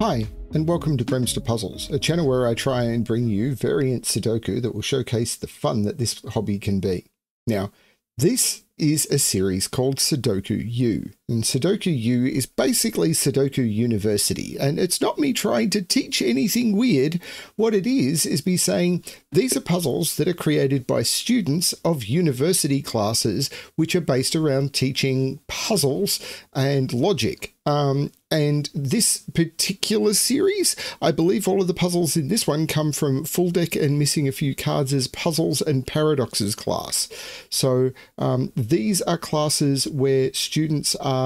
Hi, and welcome to Bremster Puzzles, a channel where I try and bring you variant Sudoku that will showcase the fun that this hobby can be. Now, this is a series called Sudoku U. And Sudoku U is basically Sudoku University. And it's not me trying to teach anything weird. What it is, is me saying these are puzzles that are created by students of university classes, which are based around teaching puzzles and logic. Um, and this particular series, I believe all of the puzzles in this one come from Full Deck and Missing a Few Cards as Puzzles and Paradoxes class. So um, these are classes where students are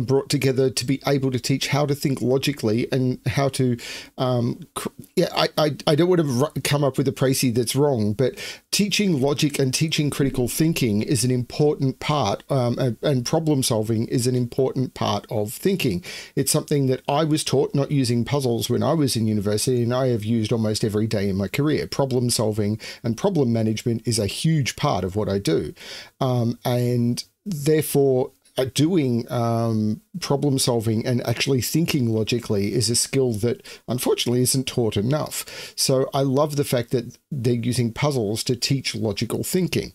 brought together to be able to teach how to think logically and how to um, yeah I, I, I don't want to come up with a précis that's wrong but teaching logic and teaching critical thinking is an important part um, and, and, problem solving is an important part of thinking. It's something that I was taught not using puzzles when I was in university and I have used almost every day in my career. Problem solving and problem management is a huge part of what I do. Um, and therefore at doing um, problem solving and actually thinking logically is a skill that unfortunately isn't taught enough. So I love the fact that they're using puzzles to teach logical thinking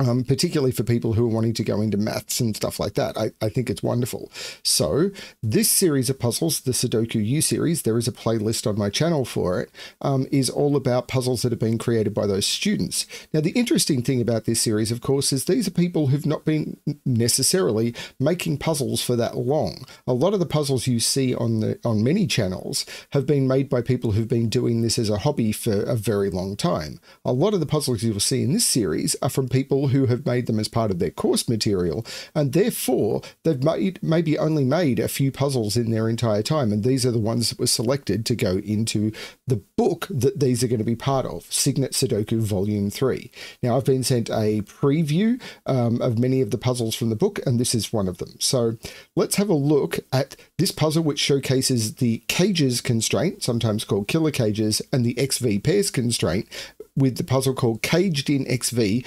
um, particularly for people who are wanting to go into maths and stuff like that. I, I think it's wonderful. So this series of puzzles, the Sudoku U series, there is a playlist on my channel for it, um, is all about puzzles that have been created by those students. Now, the interesting thing about this series, of course, is these are people who've not been necessarily making puzzles for that long. A lot of the puzzles you see on the on many channels have been made by people who've been doing this as a hobby for a very long time. A lot of the puzzles you will see in this series are from people who have made them as part of their course material, and therefore they've made maybe only made a few puzzles in their entire time, and these are the ones that were selected to go into the book that these are going to be part of, Cygnet Sudoku Volume 3. Now, I've been sent a preview um, of many of the puzzles from the book, and this is one of them. So let's have a look at this puzzle, which showcases the cages constraint, sometimes called killer cages, and the XV pairs constraint, with the puzzle called Caged in XV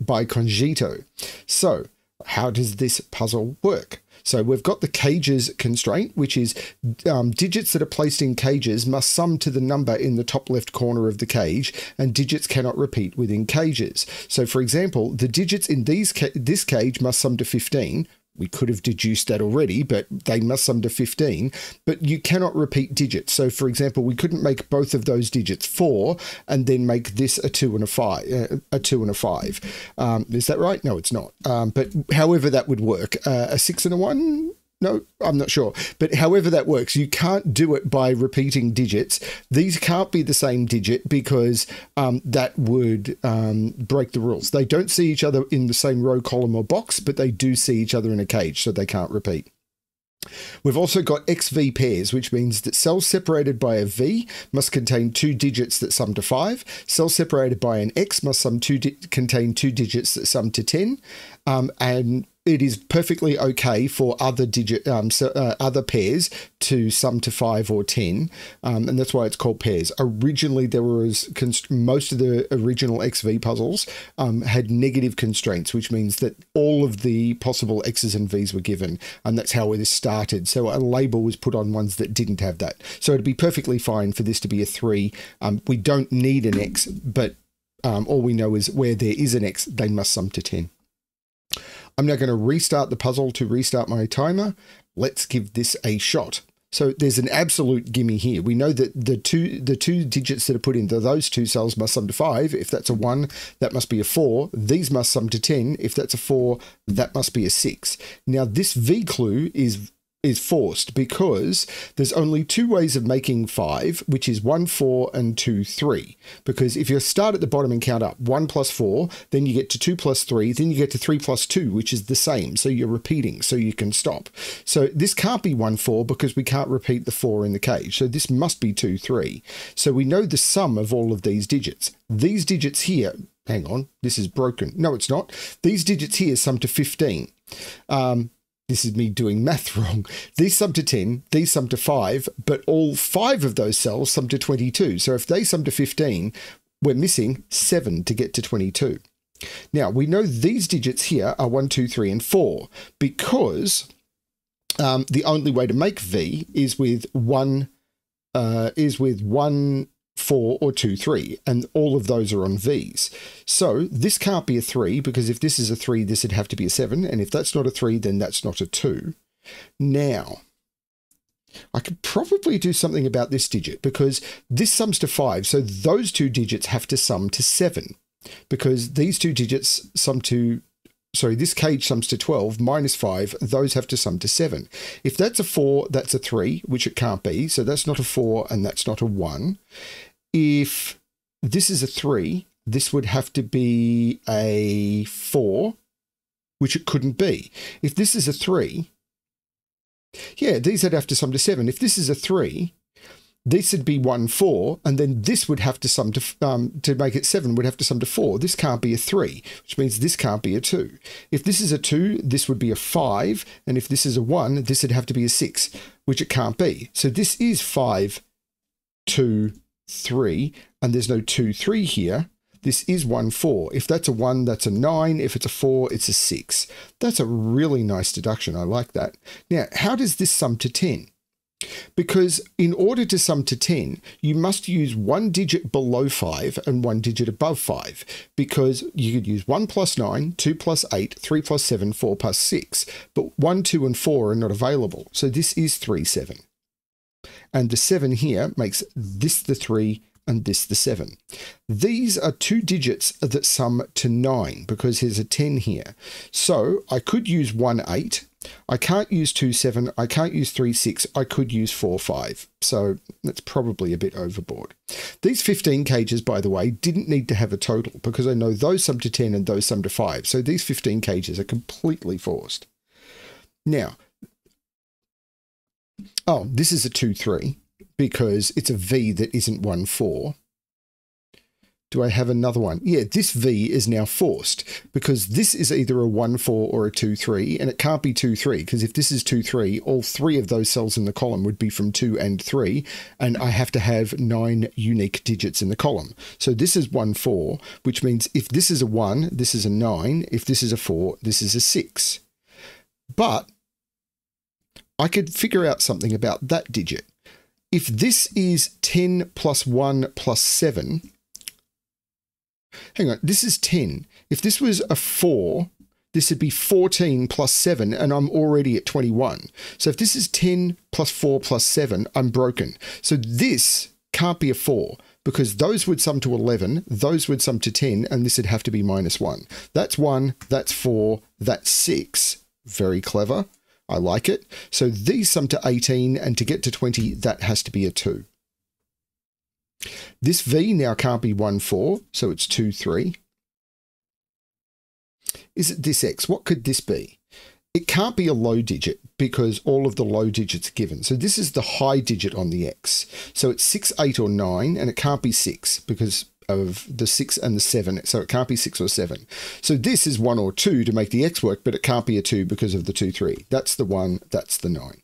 by Conejito. So, how does this puzzle work? So we've got the cages constraint, which is um, digits that are placed in cages must sum to the number in the top left corner of the cage, and digits cannot repeat within cages. So, for example, the digits in these ca this cage must sum to 15, we could have deduced that already, but they must sum to 15. But you cannot repeat digits. So, for example, we couldn't make both of those digits 4 and then make this a 2 and a 5. Uh, a 2 and a 5. Um, is that right? No, it's not. Um, but however that would work. Uh, a 6 and a 1? No, I'm not sure. But however that works, you can't do it by repeating digits. These can't be the same digit because um, that would um, break the rules. They don't see each other in the same row, column, or box, but they do see each other in a cage, so they can't repeat. We've also got XV pairs, which means that cells separated by a V must contain two digits that sum to 5. Cells separated by an X must sum two contain two digits that sum to 10. Um, and it is perfectly okay for other digit um, so, uh, other pairs to sum to five or ten, um, and that's why it's called pairs. Originally, there was most of the original XV puzzles um, had negative constraints, which means that all of the possible X's and V's were given, and that's how it started. So a label was put on ones that didn't have that. So it'd be perfectly fine for this to be a three. Um, we don't need an X, but um, all we know is where there is an X, they must sum to ten. I'm now going to restart the puzzle to restart my timer. Let's give this a shot. So there's an absolute gimme here. We know that the two the two digits that are put into those two cells must sum to five. If that's a one, that must be a four. These must sum to 10. If that's a four, that must be a six. Now this V clue is is forced because there's only two ways of making five, which is one, four, and two, three. Because if you start at the bottom and count up one plus four, then you get to two plus three, then you get to three plus two, which is the same. So you're repeating, so you can stop. So this can't be one, four because we can't repeat the four in the cage. So this must be two, three. So we know the sum of all of these digits. These digits here, hang on, this is broken. No, it's not. These digits here sum to 15. Um, this is me doing math wrong. These sum to 10, these sum to 5, but all five of those cells sum to 22. So if they sum to 15, we're missing 7 to get to 22. Now, we know these digits here are 1, 2, 3, and 4 because um, the only way to make V is with one uh, is with one four or two three, and all of those are on V's. So this can't be a three because if this is a three, this would have to be a seven, and if that's not a three, then that's not a two. Now, I could probably do something about this digit because this sums to five, so those two digits have to sum to seven because these two digits sum to sorry, this cage sums to 12 minus 5, those have to sum to 7. If that's a 4, that's a 3, which it can't be, so that's not a 4 and that's not a 1. If this is a 3, this would have to be a 4, which it couldn't be. If this is a 3, yeah, these would have to sum to 7. If this is a 3, this would be 1, 4, and then this would have to sum to, um, to make it 7, would have to sum to 4. This can't be a 3, which means this can't be a 2. If this is a 2, this would be a 5, and if this is a 1, this would have to be a 6, which it can't be. So this is 5, 2, 3, and there's no 2, 3 here. This is 1, 4. If that's a 1, that's a 9. If it's a 4, it's a 6. That's a really nice deduction. I like that. Now, how does this sum to 10? Because in order to sum to 10, you must use one digit below 5 and one digit above 5. Because you could use 1 plus 9, 2 plus 8, 3 plus 7, 4 plus 6. But 1, 2, and 4 are not available. So this is 3, 7. And the 7 here makes this the 3 and this the 7. These are two digits that sum to 9 because there's a 10 here. So I could use 1, 8 I can't use 2 7, I can't use 3 6, I could use 4 5. So that's probably a bit overboard. These 15 cages, by the way, didn't need to have a total because I know those sum to 10 and those sum to 5. So these 15 cages are completely forced. Now, oh, this is a 2 3 because it's a V that isn't 1 4. Do I have another one? Yeah, this V is now forced because this is either a 1 4 or a 2 3, and it can't be 2 3 because if this is 2 3, all three of those cells in the column would be from 2 and 3, and I have to have nine unique digits in the column. So this is 1 4, which means if this is a 1, this is a 9, if this is a 4, this is a 6. But I could figure out something about that digit. If this is 10 plus 1 plus 7, hang on, this is 10. If this was a 4, this would be 14 plus 7, and I'm already at 21. So if this is 10 plus 4 plus 7, I'm broken. So this can't be a 4 because those would sum to 11, those would sum to 10, and this would have to be minus 1. That's 1, that's 4, that's 6. Very clever. I like it. So these sum to 18, and to get to 20, that has to be a 2. This V now can't be 1, 4, so it's 2, 3. Is it this X? What could this be? It can't be a low digit because all of the low digits are given. So this is the high digit on the X. So it's 6, 8, or 9, and it can't be 6 because of the 6 and the 7. So it can't be 6 or 7. So this is 1 or 2 to make the X work, but it can't be a 2 because of the 2, 3. That's the 1, that's the 9.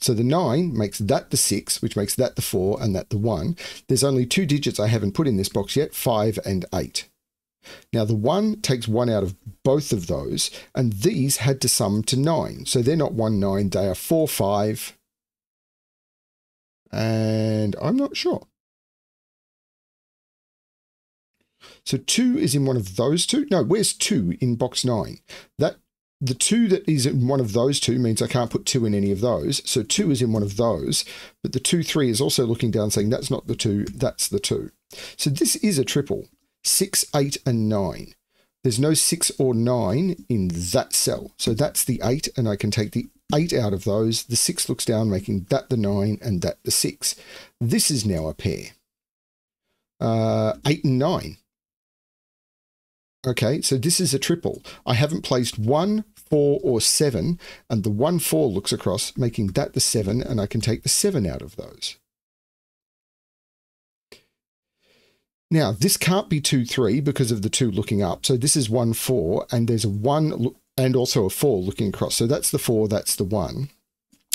So the 9 makes that the 6, which makes that the 4 and that the 1. There's only two digits I haven't put in this box yet, 5 and 8. Now the 1 takes 1 out of both of those, and these had to sum to 9. So they're not 1, 9, they are 4, 5, and I'm not sure. So 2 is in one of those two. No, where's 2 in box 9? That the two that is in one of those two means I can't put two in any of those. So two is in one of those, but the two, three is also looking down saying that's not the two, that's the two. So this is a triple, six, eight, and nine. There's no six or nine in that cell. So that's the eight, and I can take the eight out of those. The six looks down, making that the nine and that the six. This is now a pair. Uh, eight and nine. Okay, so this is a triple. I haven't placed one, four, or seven, and the one, four looks across, making that the seven, and I can take the seven out of those. Now, this can't be 2, 3 because of the 2 looking up. So this is 1, 4, and there's a 1 and also a 4 looking across. So that's the 4, that's the 1.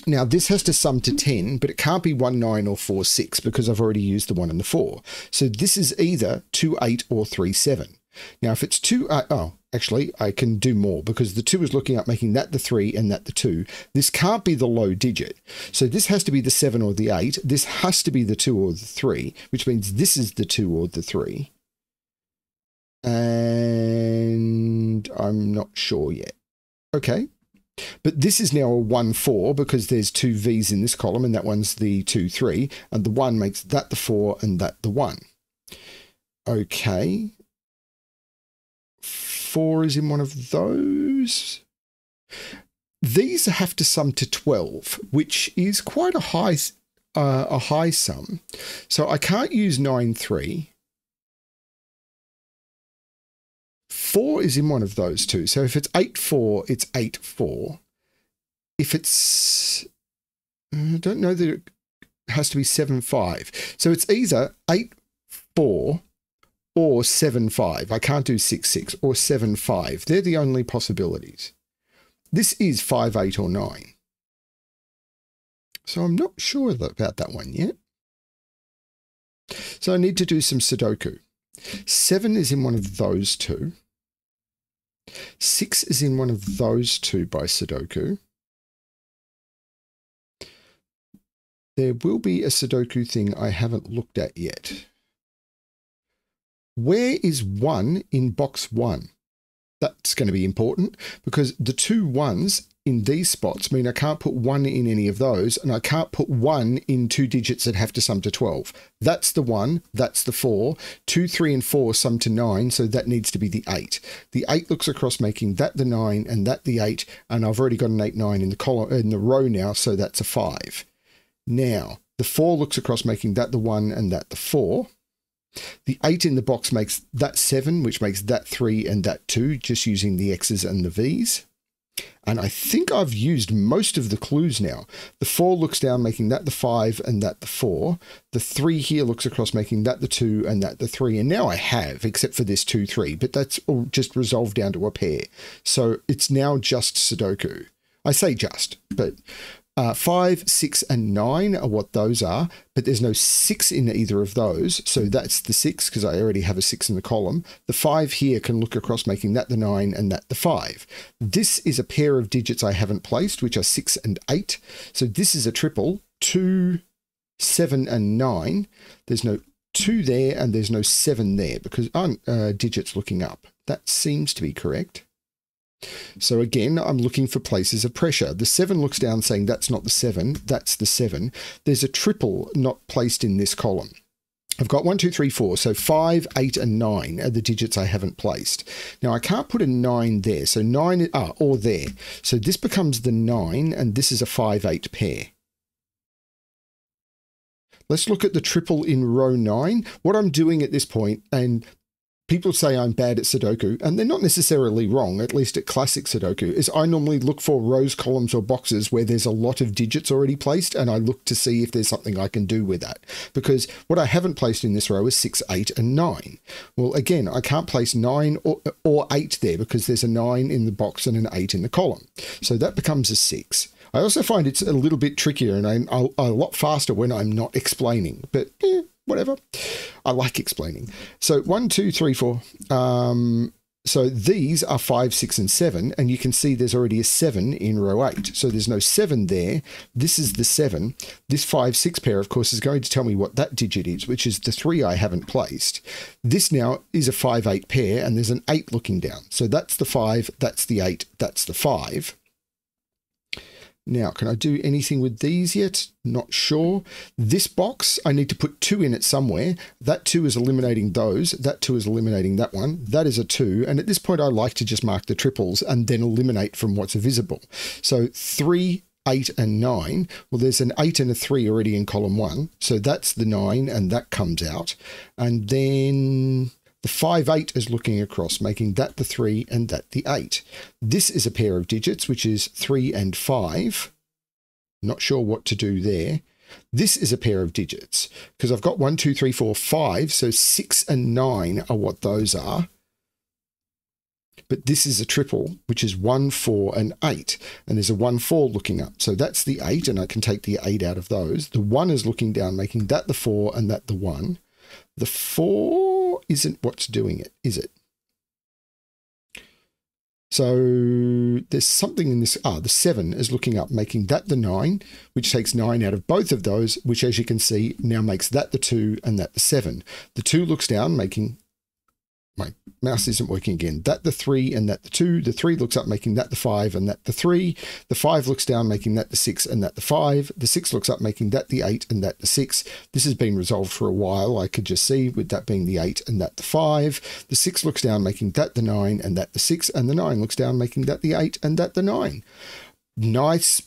Now, this has to sum to 10, but it can't be 1, 9 or 4, 6 because I've already used the 1 and the 4. So this is either 2, 8 or 3, 7. Now, if it's 2, uh, oh, actually, I can do more because the 2 is looking up, making that the 3 and that the 2. This can't be the low digit. So this has to be the 7 or the 8. This has to be the 2 or the 3, which means this is the 2 or the 3. And I'm not sure yet. Okay. But this is now a 1 4 because there's two V's in this column, and that one's the 2 3, and the 1 makes that the 4 and that the 1. Okay. 4 is in one of those. These have to sum to 12, which is quite a high uh, a high sum. So I can't use 9 3 4 is in one of those two. So if it's 8 4, it's 8 4. If it's. I don't know that it has to be 7 5. So it's either 8 4 or 7 5. I can't do 6 6 or 7 5. They're the only possibilities. This is 5 8 or 9. So I'm not sure about that one yet. So I need to do some Sudoku. 7 is in one of those two. Six is in one of those two by Sudoku. There will be a Sudoku thing I haven't looked at yet. Where is one in box one? That's going to be important because the two ones in these spots mean I can't put one in any of those, and I can't put one in two digits that have to sum to 12. That's the one, that's the four. Two, three, and four sum to nine, so that needs to be the eight. The eight looks across making that the nine and that the eight, and I've already got an eight, nine in the column in the row now, so that's a five. Now, the four looks across making that the one and that the four. The 8 in the box makes that 7, which makes that 3 and that 2, just using the X's and the V's. And I think I've used most of the clues now. The 4 looks down, making that the 5 and that the 4. The 3 here looks across, making that the 2 and that the 3. And now I have, except for this 2, 3. But that's all just resolved down to a pair. So it's now just Sudoku. I say just, but uh, five, six, and nine are what those are, but there's no six in either of those. So that's the six because I already have a six in the column. The five here can look across, making that the nine and that the five. This is a pair of digits I haven't placed, which are six and eight. So this is a triple, two, seven, and nine. There's no two there and there's no seven there because aren't uh, digits looking up. That seems to be correct. So again, I'm looking for places of pressure. The 7 looks down saying that's not the 7, that's the 7. There's a triple not placed in this column. I've got 1, 2, 3, 4. So 5, 8, and 9 are the digits I haven't placed. Now I can't put a 9 there. So 9, ah, or there. So this becomes the 9, and this is a 5, 8 pair. Let's look at the triple in row 9. What I'm doing at this point, and people say I'm bad at Sudoku, and they're not necessarily wrong, at least at classic Sudoku, is I normally look for rows, columns, or boxes where there's a lot of digits already placed, and I look to see if there's something I can do with that. Because what I haven't placed in this row is 6, 8, and 9. Well, again, I can't place 9 or, or 8 there because there's a 9 in the box and an 8 in the column. So that becomes a 6. I also find it's a little bit trickier and I'm a, lot faster when I'm not explaining, but eh, whatever. I like explaining. So one, two, three, four. Um, so these are five, six, and seven, and you can see there's already a seven in row eight. So there's no seven there. This is the seven. This five, six pair, of course, is going to tell me what that digit is, which is the three I haven't placed. This now is a five, eight pair, and there's an eight looking down. So that's the five, that's the eight, that's the five. Now, can I do anything with these yet? Not sure. This box, I need to put two in it somewhere. That two is eliminating those. That two is eliminating that one. That is a two. And at this point, I like to just mark the triples and then eliminate from what's visible. So three, eight, and nine. Well, there's an eight and a three already in column one. So that's the nine, and that comes out. And then the 5 8 is looking across, making that the 3 and that the 8. This is a pair of digits, which is 3 and 5. Not sure what to do there. This is a pair of digits because I've got 1, 2, 3, 4, 5. So 6 and 9 are what those are. But this is a triple, which is 1, 4, and 8. And there's a 1, 4 looking up. So that's the 8, and I can take the 8 out of those. The 1 is looking down, making that the 4 and that the 1. The 4 isn't what's doing it, is it? So there's something in this. Ah, the seven is looking up, making that the nine, which takes nine out of both of those, which as you can see now makes that the two and that the seven. The two looks down, making my mouse isn't working again. That the three and that the two. The three looks up, making that the five and that the three. The five looks down, making that the six and that the five. The six looks up, making that the eight and that the six. This has been resolved for a while. I could just see with that being the eight and that the five. The six looks down, making that the nine and that the six. And the nine looks down, making that the eight and that the nine. Nice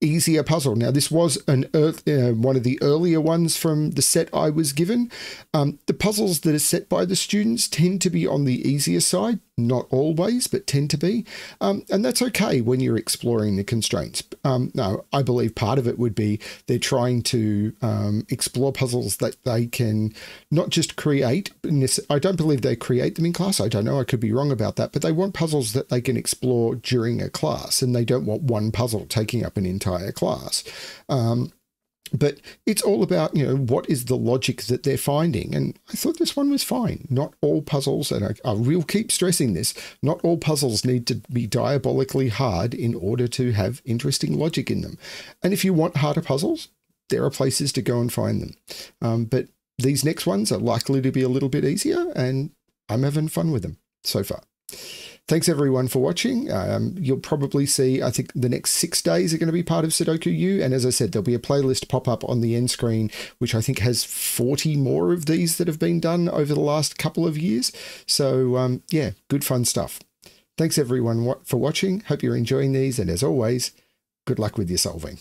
easier puzzle. Now, this was an uh, one of the earlier ones from the set I was given. Um, the puzzles that are set by the students tend to be on the easier side, not always, but tend to be. Um, and that's okay when you're exploring the constraints. Um, I believe part of it would be they're trying to um, explore puzzles that they can not just create. I don't believe they create them in class. I don't know. I could be wrong about that. But they want puzzles that they can explore during a class, and they don't want one puzzle taking up an entire class. Um, but it's all about you know what is the logic that they're finding? And i thought this one was fine. Not all puzzles and I, I will keep stressing this not all puzzles need to be diabolically hard in order to have interesting logic in them. And if you want harder puzzles there are places to go and find them. Um, but these next ones are likely to be a little bit easier and i'm having fun with them so far Thanks everyone for watching. Um, you'll probably see, I think the next six days are going to be part of Sudoku U. And as I said, there'll be a playlist pop up on the end screen, which I think has 40 more of these that have been done over the last couple of years. So um, yeah, good fun stuff. Thanks everyone for watching. Hope you're enjoying these. And as always, good luck with your solving.